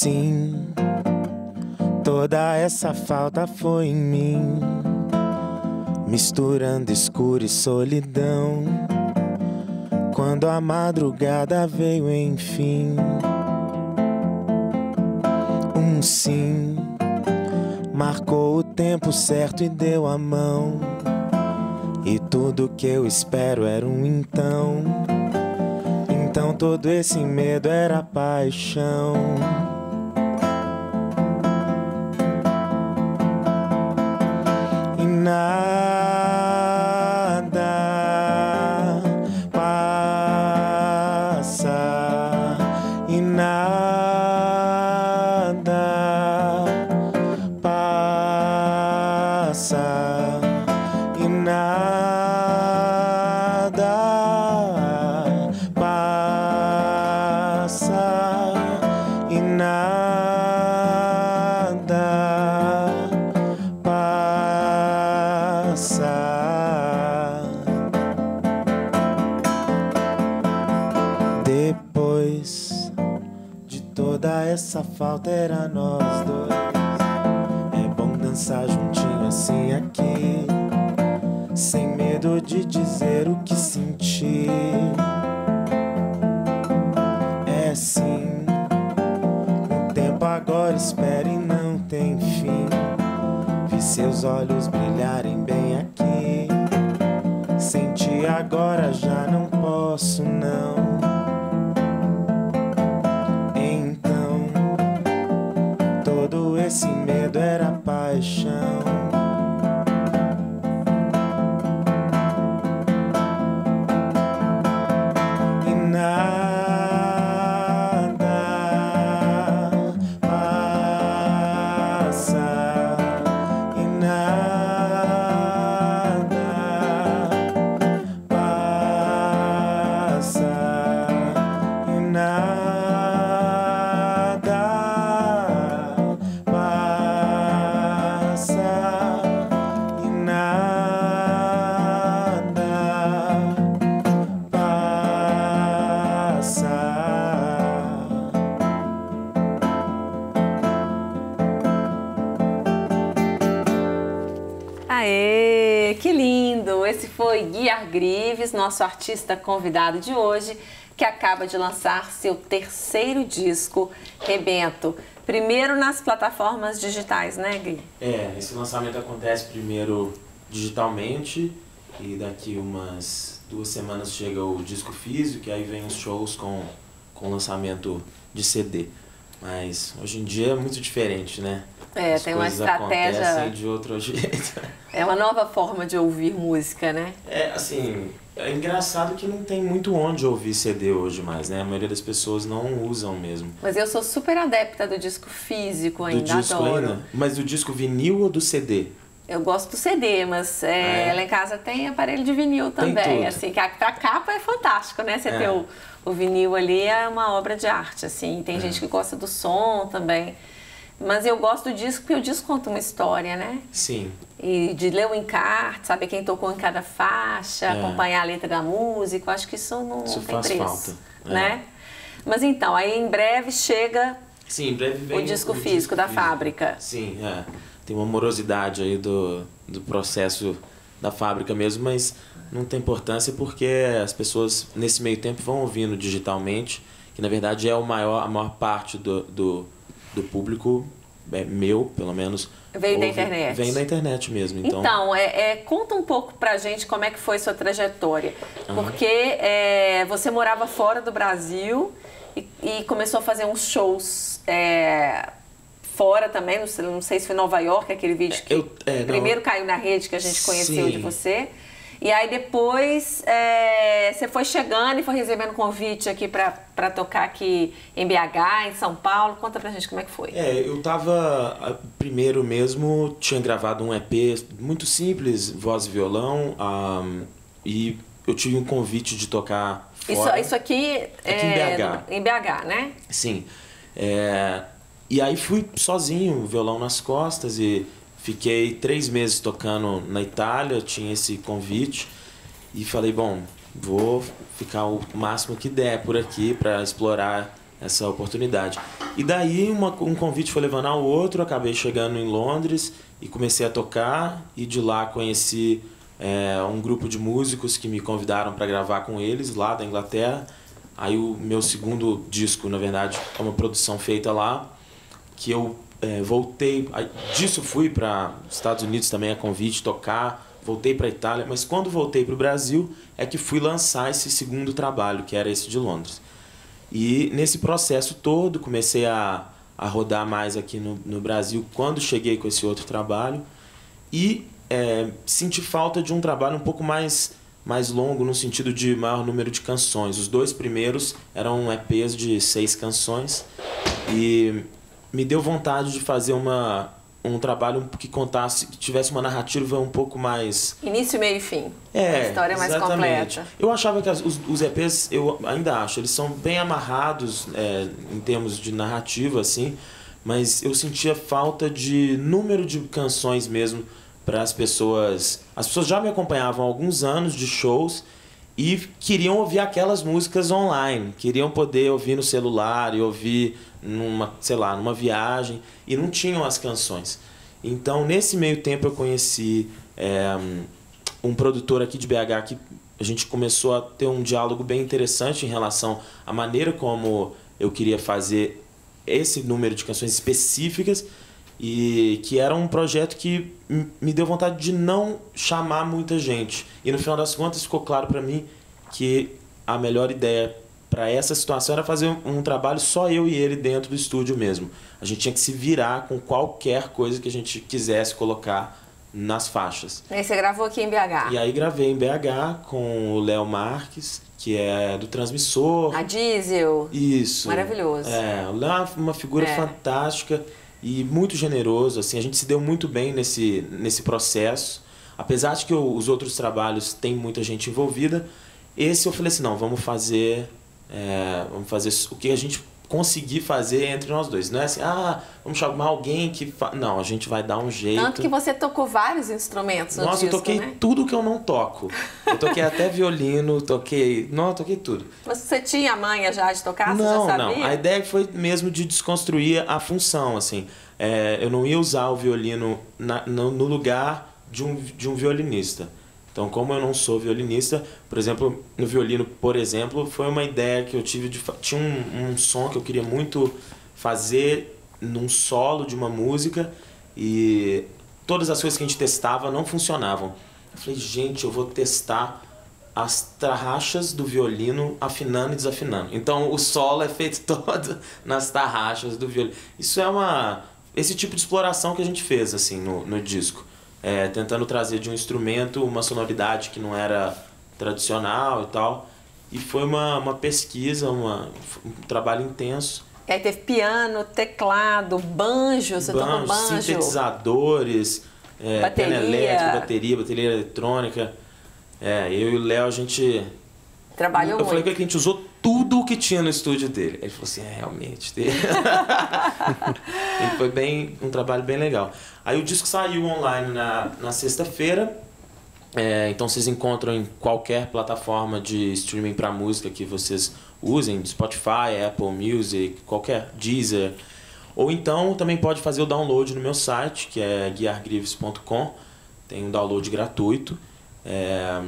Sim, toda essa falta foi em mim, misturando escuro e solidão. Quando a madrugada veio, enfim, um sim marcou o tempo certo e deu a mão. E tudo que eu espero era um então. Então todo esse medo era paixão. Falta era nós dois. É bom dançar juntinho assim aqui, sem medo de dizer o que senti. É sim, o tempo agora espera e não tem fim. Vi seus olhos brilharem bem aqui. Senti agora já não posso não. Aê, que lindo! Esse foi Guiar Grives, nosso artista convidado de hoje, que acaba de lançar seu terceiro disco, Rebento. Primeiro nas plataformas digitais, né, Gui? É, esse lançamento acontece primeiro digitalmente e daqui umas duas semanas chega o disco físico e aí vem os shows com, com lançamento de CD. Mas hoje em dia é muito diferente, né? É, As tem uma estratégia- de outro jeito. É uma nova forma de ouvir música, né? É, assim, é engraçado que não tem muito onde ouvir CD hoje mais, né? A maioria das pessoas não usam mesmo. Mas eu sou super adepta do disco físico ainda, do disco adoro. ainda? Mas do disco vinil ou do CD? Eu gosto do CD, mas é, Ah, é? lá em casa tem aparelho de vinil também. Assim, que a, pra capa é fantástico, né? Você É. ter o, o vinil ali é uma obra de arte, assim. É. Tem gente que gosta do som também. Mas eu gosto do disco porque o disco conta uma história, né? Sim. E de ler o encarte, saber quem tocou em cada faixa, É. acompanhar a letra da música, acho que isso não, Isso não tem faz preço, falta, é. né? Mas então, aí em breve chega Sim, em breve vem o disco físico da fábrica. Sim, é. Tem uma morosidade aí do, do processo da fábrica mesmo, mas não tem importância porque as pessoas nesse meio tempo vão ouvindo digitalmente, que na verdade é o maior, a maior parte do, do, do público, é, meu pelo menos. Veio da internet. Vem da internet mesmo. Então, Então, é, é, conta um pouco pra gente como é que foi sua trajetória. Porque é, você morava fora do Brasil e, e começou a fazer uns shows é, fora também, não sei, não sei se foi Nova York, aquele vídeo que Eu- é, não. primeiro caiu na rede que a gente conheceu Sim. de você. E aí depois é, você foi chegando e foi recebendo convite aqui pra tocar aqui em BH, em São Paulo. Conta pra gente como é que foi. É, eu tava primeiro mesmo, tinha gravado um EP muito simples, voz e violão, ahm, e eu tive um convite de tocar Isso, fora. isso aqui, Aqui em é BH. em BH, né? Sim. É, e aí fui sozinho, violão nas costas, e fiquei três meses tocando na Itália, tinha esse convite, e falei, bom, vou ficar o máximo que der por aqui para explorar essa oportunidade. E daí uma, um convite foi levando ao outro, acabei chegando em Londres e comecei a tocar e de lá conheci é, um grupo de músicos que me convidaram para gravar com eles lá da Inglaterra. Aí o meu segundo disco, na verdade, é uma produção feita lá, que eu é, voltei, disso fui para os Estados Unidos também a convite tocar, voltei para Itália, mas quando voltei para o Brasil é que fui lançar esse segundo trabalho, que era esse de Londres. E nesse processo todo comecei a, a rodar mais aqui no, no Brasil quando cheguei com esse outro trabalho e é, senti falta de um trabalho um pouco mais, mais longo no sentido de maior número de canções. Os dois primeiros eram EPs de seis canções e me deu vontade de fazer uma, um trabalho que contasse, que tivesse uma narrativa um pouco mais. Início, meio e fim. É. Uma história mais exatamente. completa. Eu achava que as, os, os, EPs, eu ainda acho, eles são bem amarrados é, em termos de narrativa, assim, mas eu sentia falta de número de canções mesmo para as pessoas. As pessoas já me acompanhavam há alguns anos de shows e queriam ouvir aquelas músicas online, queriam poder ouvir no celular e ouvir numa, sei lá, numa viagem. E não tinham as canções. Então, nesse meio tempo eu conheci é, um produtor aqui de BH que a gente começou a ter um diálogo bem interessante em relação à maneira como eu queria fazer esse número de canções específicas e que era um projeto que me deu vontade de não chamar muita gente. E no final das contas ficou claro para mim que a melhor ideia para essa situação era fazer um, um, trabalho só eu e ele dentro do estúdio mesmo. A gente tinha que se virar com qualquer coisa que a gente quisesse colocar nas faixas. E aí você gravou aqui em BH? E aí gravei em BH com o Léo Marques, que é do Transmissor. A Diesel. Isso. Maravilhoso. É, o Léo é uma figura é. fantástica e muito generoso. Assim, a gente se deu muito bem nesse, nesse processo. Apesar de que os outros trabalhos tem muita gente envolvida, esse eu falei assim, não, vamos fazer é, vamos fazer o que a gente conseguir fazer entre nós dois. Não é assim, ah, vamos chamar alguém que. Fa... Não, a gente vai dar um jeito. Tanto que você tocou vários instrumentos no Nossa, disco, eu toquei né? tudo que eu não toco. Eu toquei até violino, toquei. Não, eu toquei tudo. Você tinha a manha já de tocar? Não, você já sabia? não. A ideia foi mesmo de desconstruir a função, assim. É, eu não ia usar o violino na, no, no lugar de um, de um violinista. Então, como eu não sou violinista, por exemplo, no violino, por exemplo, foi uma ideia que eu tive de tinha um, um som que eu queria muito fazer num solo de uma música e todas as coisas que a gente testava não funcionavam. Eu falei, gente, eu vou testar as tarraxas do violino afinando e desafinando. Então o solo é feito todo nas tarraxas do violino. Isso é uma esse tipo de exploração que a gente fez assim no, no disco é, tentando trazer de um instrumento uma sonoridade que não era tradicional e tal. E foi uma, uma pesquisa, uma, um trabalho intenso. E aí teve piano, teclado, banjo, você banjo, banjo. Sintetizadores, é, bateria. elétrica, bateria, bateria eletrônica. É, eu e o Léo, a gente... Trabalhou eu muito. Eu falei que a gente usou tudo o que tinha no estúdio dele. Ele falou assim, é, realmente. e foi bem, um trabalho bem legal. Aí o disco saiu online na, na sexta-feira. É, então vocês encontram em qualquer plataforma de streaming para música que vocês usem, Spotify, Apple Music, qualquer Deezer. Ou então também pode fazer o download no meu site, que é guiargrives.com. Tem um download gratuito. É,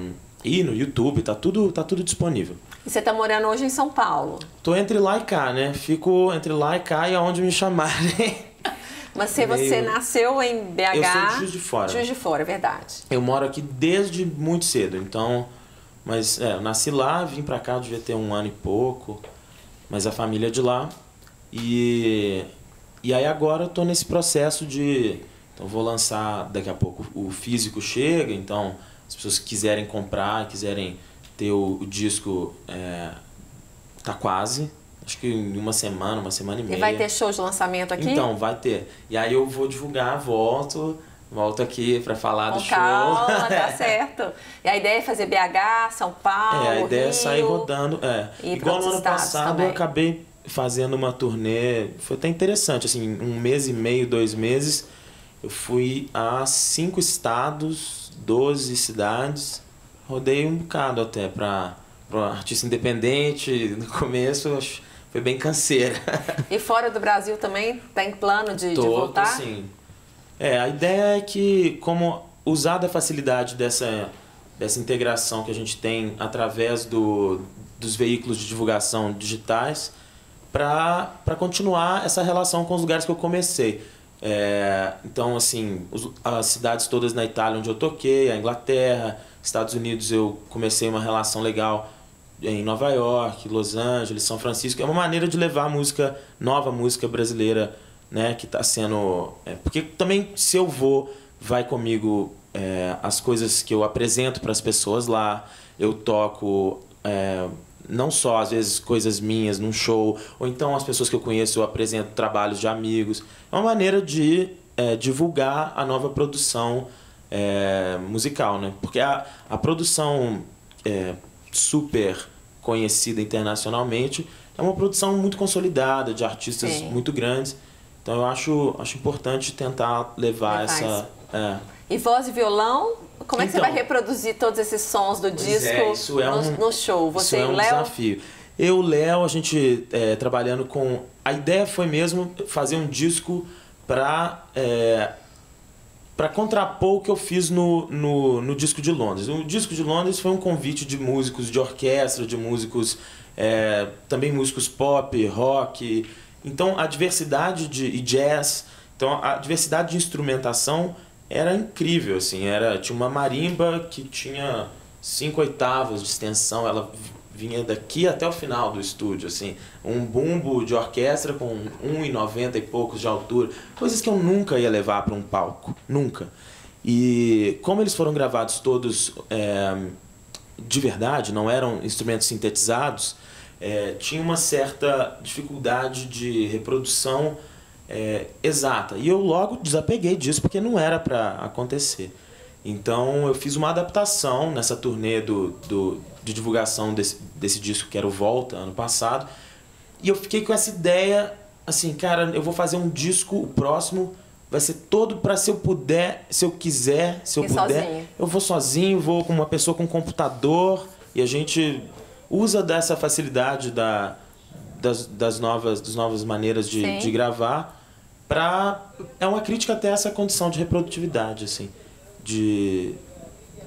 e no YouTube, tá tudo, tá tudo disponível. E você está morando hoje em São Paulo? Tô entre lá e cá, né? Fico entre lá e cá e aonde me chamarem. Mas você, Meio... nasceu em BH? Eu sou de Juiz de Fora. Juiz de Fora, é verdade. Eu moro aqui desde muito cedo, então... Mas, é, eu nasci lá, vim pra cá, devia ter um ano e pouco. Mas a família é de lá. E... E aí agora eu tô nesse processo de... Então vou lançar daqui a pouco o físico chega, então as pessoas que quiserem comprar, quiserem ter o, o disco é, tá quase. Acho que em uma semana, uma semana e meia. E vai ter show de lançamento aqui? Então, vai ter. E aí eu vou divulgar, volto, volto aqui para falar Com do calma, show. tá certo. E a ideia é fazer BH, São Paulo, É, a ideia Rio, é sair rodando. É. Igual no ano passado também. eu acabei fazendo uma turnê, foi até interessante, assim, um mês e meio, dois meses, eu fui a cinco estados, 12 cidades, rodei um bocado até para artista independente. No começo foi bem canseira. E fora do Brasil também tem plano de, de voltar? sim. É, a ideia é que como usar da facilidade dessa, dessa integração que a gente tem através do, dos veículos de divulgação digitais para continuar essa relação com os lugares que eu comecei. É, então, assim, as cidades todas na Itália onde eu toquei, a Inglaterra, Estados Unidos, eu comecei uma relação legal em Nova York, Los Angeles, São Francisco. É uma maneira de levar música, nova música brasileira, né, que está sendo... É, porque também, se eu vou, vai comigo é, as coisas que eu apresento para as pessoas lá, eu toco... É, não só às vezes coisas minhas num show, ou então as pessoas que eu conheço eu apresento trabalhos de amigos. É uma maneira de é, divulgar a nova produção é, musical, né? Porque a, a produção é, super conhecida internacionalmente é uma produção muito consolidada, de artistas Sim. muito grandes. Então eu acho, acho importante tentar levar, essa. É. E voz e violão como é que então, você vai reproduzir todos esses sons do é, disco é, isso é um, no, show? Você isso é um Léo? desafio. Eu, o Léo, a gente é, trabalhando com. A ideia foi mesmo fazer um disco para é, para contrapor o que eu fiz no, no, no, disco de Londres. O disco de Londres foi um convite de músicos de orquestra, de músicos, é, também músicos pop, rock. Então a diversidade de e jazz, então a diversidade de instrumentação era incrível, assim, era, tinha uma marimba que tinha cinco oitavos de extensão, ela vinha daqui até o final do estúdio, assim, um bumbo de orquestra com 1,90 e poucos de altura, coisas que eu nunca ia levar para um palco, nunca. E como eles foram gravados todos é, de verdade, não eram instrumentos sintetizados, é, tinha uma certa dificuldade de reprodução é, exata. E eu logo desapeguei disso porque não era para acontecer. Então eu fiz uma adaptação nessa turnê do, do, de divulgação desse, desse disco que era o Volta, ano passado. E eu fiquei com essa ideia, assim, cara, eu vou fazer um disco, o próximo vai ser todo para se eu puder, se eu quiser, se eu e puder. Sozinho. Eu vou sozinho, vou com uma pessoa com computador e a gente usa dessa facilidade da, das, das novas, das novas maneiras de, de gravar para é uma crítica até essa condição de reprodutividade assim de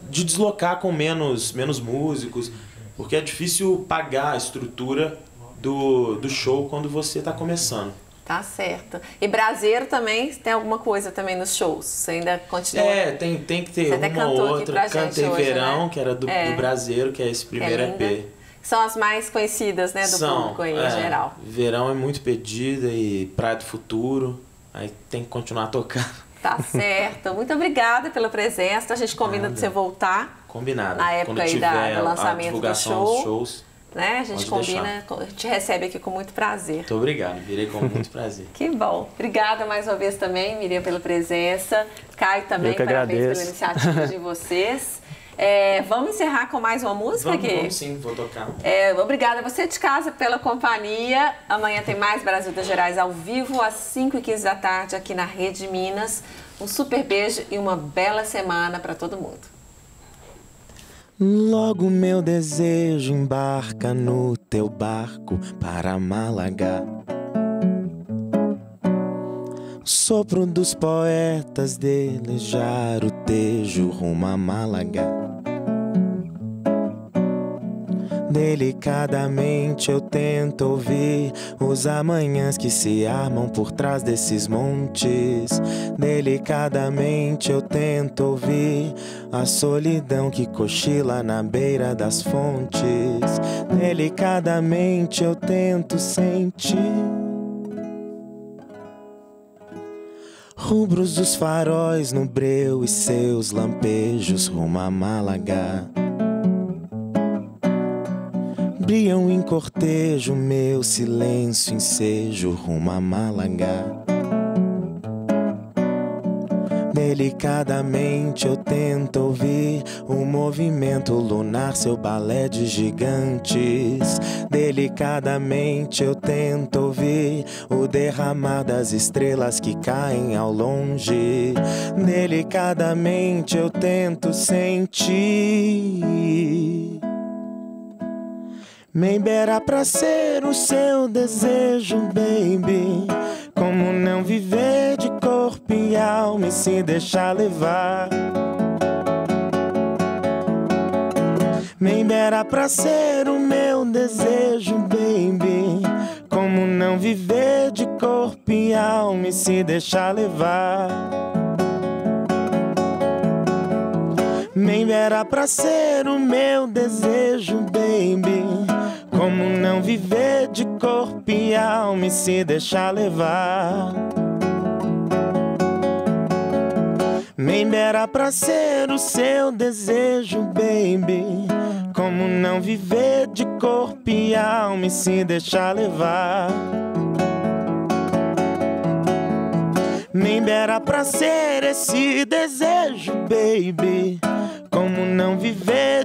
de deslocar com menos menos músicos porque é difícil pagar a estrutura do, do show quando você está começando Tá certo. E brasileiro também tem alguma coisa também nos shows? Você ainda continua? É, tem, tem que ter Você uma outra. Cantei hoje, Verão, né? que era do, é. do brasileiro, que é esse primeiro é EP. São as mais conhecidas, né, do São, público aí, é, em geral. Verão é muito pedida e Praia do Futuro. Aí tem que continuar tocando. Tá certo. Muito obrigada pela presença. A gente combina Nada. de você voltar. Combinado. Na época aí da, do lançamento do show. shows. Né? A gente combina, deixar. te recebe aqui com muito prazer. Muito obrigado, virei com muito prazer. que bom. Obrigada mais uma vez também, Miriam, pela presença. Caio também, parabéns agradeço. pela iniciativa de vocês. É, vamos encerrar com mais uma música vamos, aqui? Vamos sim, vou tocar. É, obrigada a você de casa pela companhia. Amanhã tem mais Brasil das Gerais ao vivo, às 5h15 da tarde, aqui na Rede Minas. Um super beijo e uma bela semana para todo mundo. Logo meu desejo embarca no teu barco para Málaga. Sopro dos poetas delejar o tejo rumo a Málaga. Delicadamente eu tento ouvir os amanhãs que se armam por trás desses montes. Delicadamente eu tento ouvir a solidão que cochila na beira das fontes. Delicadamente eu tento sentir. Rubros dos faróis no breu e seus lampejos rumo a Málaga. Brilham em cortejo meu silêncio, ensejo rumo a Málaga. Delicadamente eu tento ouvir o movimento lunar, seu balé de gigantes. Delicadamente eu tento ouvir o derramar das estrelas que caem ao longe. Delicadamente eu tento sentir Maybe era pra ser o seu desejo, baby. Como não viver corpo e alma e se deixar levar? Maybe era pra ser o meu desejo, baby. Como não viver de corpo e alma e se deixar levar? Maybe era pra ser o meu desejo, baby. Como não viver de corpo e alma e se deixar levar? Maybe era pra ser o seu desejo, baby. Como não viver de corpo e alma e se deixar levar? Maybe era pra ser esse desejo, baby. Como não viver